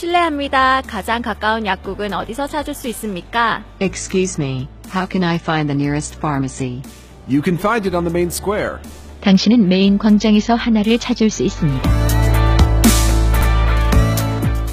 실례합니다. 가장 가까운 약국은 어디서 찾을 수 있습니까? Excuse me, how can I find the nearest pharmacy? You can find it on the main square. 당신은 메인 광장에서 하나를 찾을 수 있습니다.